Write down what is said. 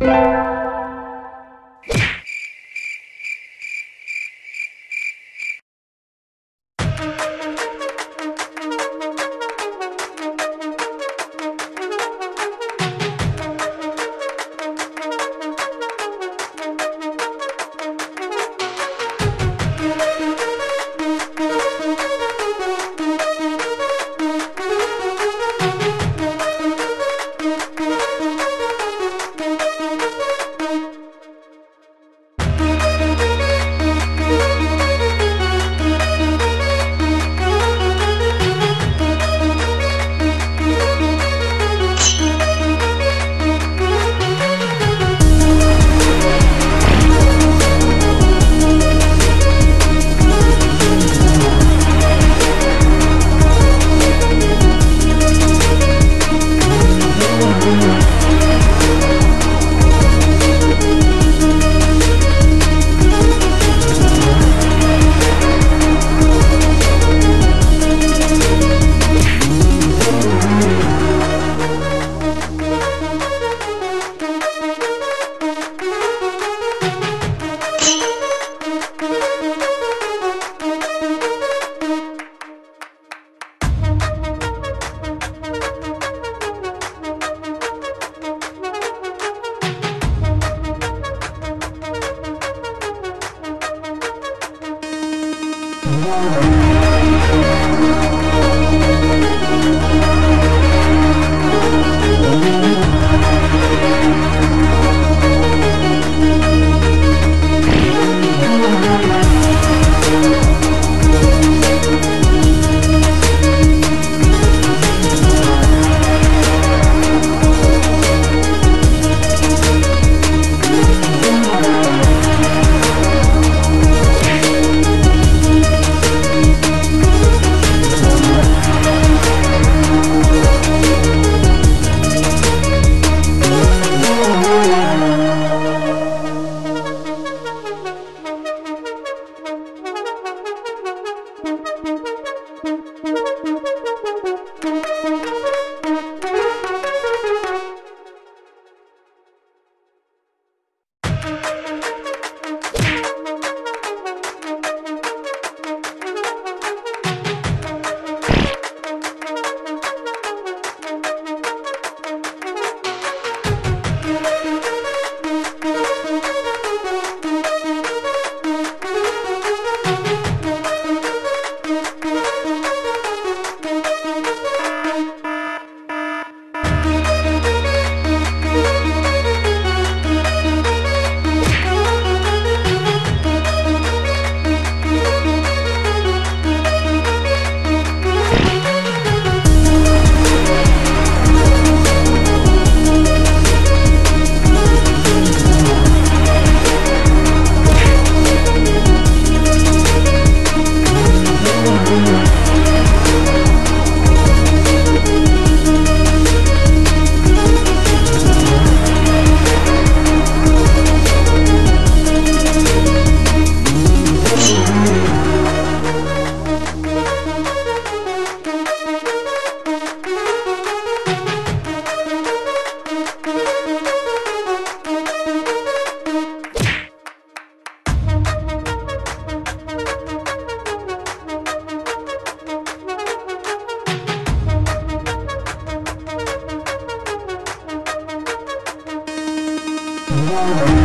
you Música